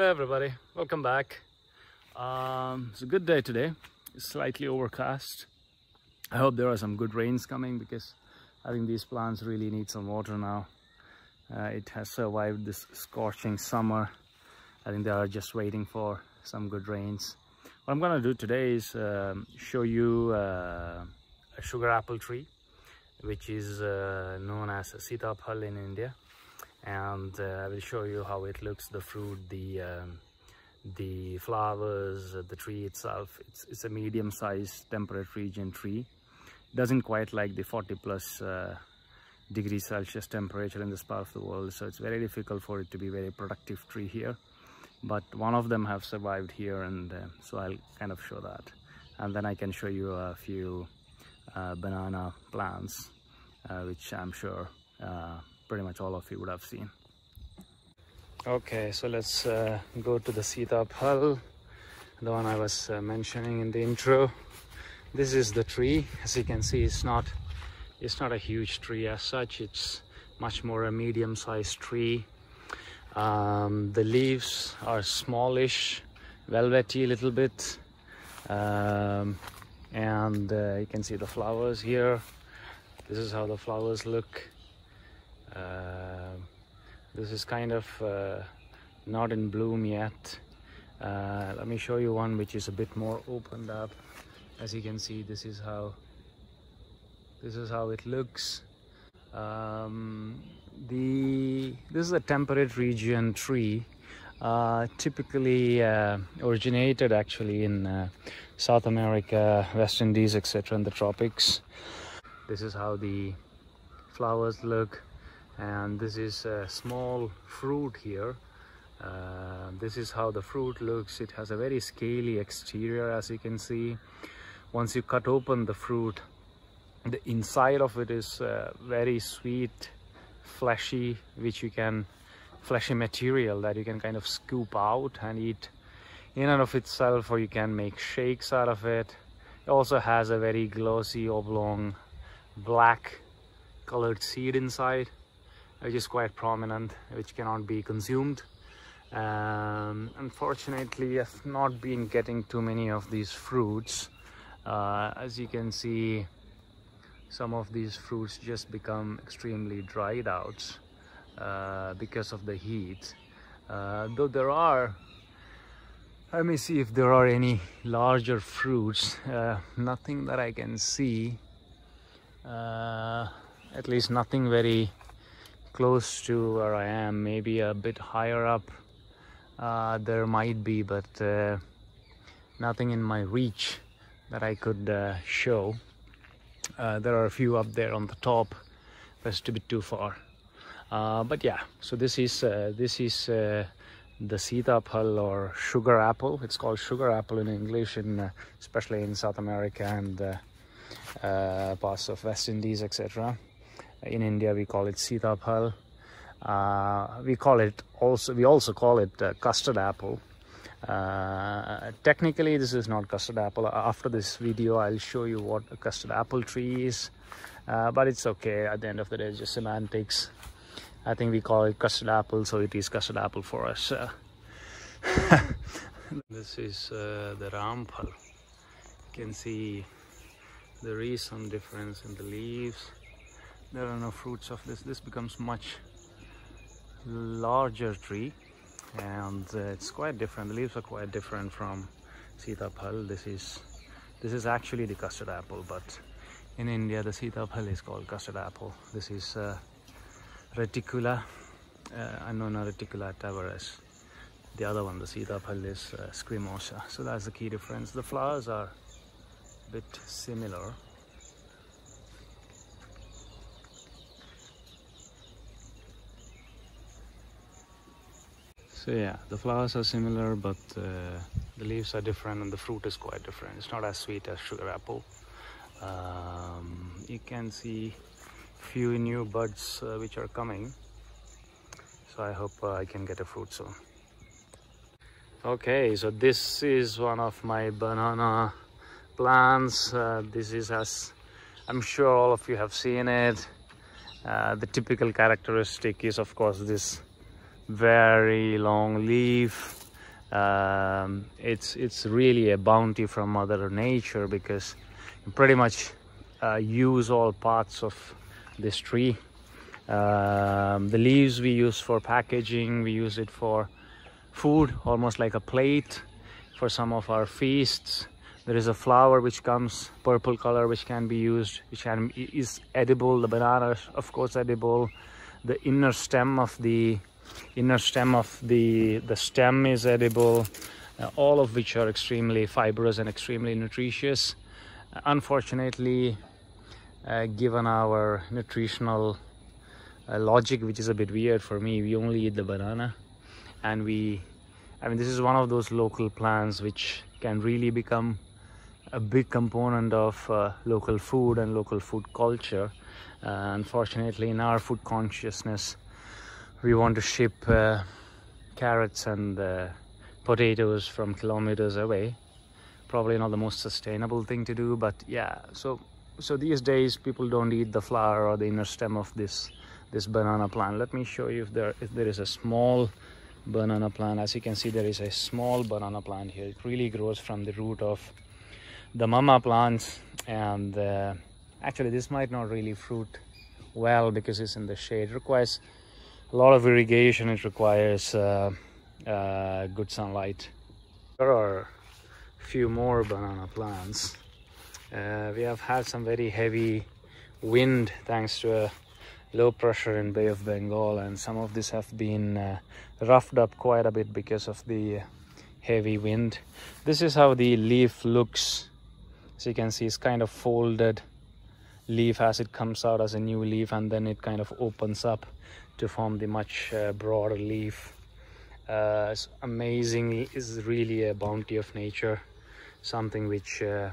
Hello everybody, welcome back. Um, it's a good day today. It's slightly overcast. I hope there are some good rains coming because I think these plants really need some water now. Uh, it has survived this scorching summer. I think they are just waiting for some good rains. What I'm gonna do today is um, show you uh, a sugar apple tree which is uh, known as a sitaphal in India and uh, I will show you how it looks the fruit the um, the flowers uh, the tree itself. It's, it's a medium-sized temperate region tree. Doesn't quite like the 40 plus uh, degrees celsius temperature in this part of the world so it's very difficult for it to be very productive tree here. But one of them have survived here and uh, so i'll kind of show that. And then i can show you a few uh, banana plants uh, which i'm sure pretty much all of you would have seen. Okay, so let's uh, go to the Sitaphal, the one I was uh, mentioning in the intro. This is the tree. As you can see, it's not it's not a huge tree as such. It's much more a medium-sized tree. Um, the leaves are smallish, velvety a little bit, um, and uh, you can see the flowers here. This is how the flowers look. Uh, this is kind of uh, not in bloom yet uh, let me show you one which is a bit more opened up as you can see this is how this is how it looks um, the this is a temperate region tree uh, typically uh, originated actually in uh, South America, West Indies, etc. in the tropics. This is how the flowers look and this is a small fruit here. Uh, this is how the fruit looks. It has a very scaly exterior as you can see. Once you cut open the fruit the inside of it is uh, very sweet fleshy which you can fleshy material that you can kind of scoop out and eat in and of itself or you can make shakes out of it. It also has a very glossy oblong black colored seed inside which is quite prominent which cannot be consumed. Um, unfortunately I've not been getting too many of these fruits. Uh, as you can see some of these fruits just become extremely dried out uh, because of the heat. Uh, though there are let me see if there are any larger fruits. Uh, nothing that I can see. Uh, at least nothing very close to where I am, maybe a bit higher up uh, there might be, but uh, nothing in my reach that I could uh, show. Uh, there are a few up there on the top, it's a bit too far. Uh, but yeah, so this is this is the sitaphal or sugar apple. It's called sugar apple in English, in especially in South America and parts of West Indies, etc in India we call it sitaphal uh, we call it also we also call it uh, custard apple. Uh, technically this is not custard apple. After this video I'll show you what a custard apple tree is. Uh, but it's okay. At the end of the day it's just semantics. I think we call it custard apple so it is custard apple for us this is uh, the ramphal you can see there is some difference in the leaves there are no fruits of this. This becomes much larger tree and uh, it's quite different. The leaves are quite different from sitaphal this is this is actually the custard apple but in india the sitaphal is called custard apple. This is uh, reticula uh, annona reticula tavares. The other one the sitaphal is uh, so that's the key difference. The flowers are a bit similar So yeah, the flowers are similar, but uh, the leaves are different and the fruit is quite different. It's not as sweet as sugar apple. Um, you can see few new buds uh, which are coming. So I hope uh, I can get a fruit soon. Okay, so this is one of my banana plants. Uh, this is as I'm sure all of you have seen it. Uh, the typical characteristic is of course this very long leaf. Um, it's it's really a bounty from mother nature because you pretty much uh, use all parts of this tree. Um, the leaves we use for packaging we use it for food almost like a plate for some of our feasts. There is a flower which comes purple color which can be used which can is edible the banana of course edible. The inner stem of the inner stem of the the stem is edible. Uh, all of which are extremely fibrous and extremely nutritious. Unfortunately uh, given our nutritional uh, logic which is a bit weird for me we only eat the banana. And we i mean this is one of those local plants which can really become a big component of uh, local food and local food culture. Uh, unfortunately in our food consciousness we want to ship uh, carrots and uh, potatoes from kilometers away. Probably not the most sustainable thing to do but yeah. So so these days people don't eat the flower or the inner stem of this this banana plant. Let me show you if there if there is a small banana plant. As you can see there is a small banana plant here. It really grows from the root of the mama plants. And uh, actually this might not really fruit well because it's in the shade. It requires a lot of irrigation it requires uh, uh, good sunlight. There are a few more banana plants. Uh, we have had some very heavy wind thanks to a low pressure in Bay of Bengal and some of these have been uh, roughed up quite a bit because of the heavy wind. This is how the leaf looks. As you can see it's kind of folded leaf as it comes out as a new leaf and then it kind of opens up to form the much uh, broader leaf. Uh, amazing is really a bounty of nature. Something which uh,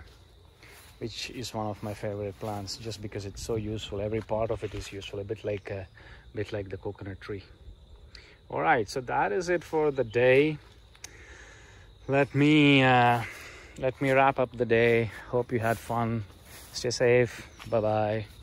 which is one of my favorite plants just because it's so useful. Every part of it is useful a bit like a bit like the coconut tree. All right so that is it for the day. Let me uh, let me wrap up the day. Hope you had fun. Stay safe. Bye bye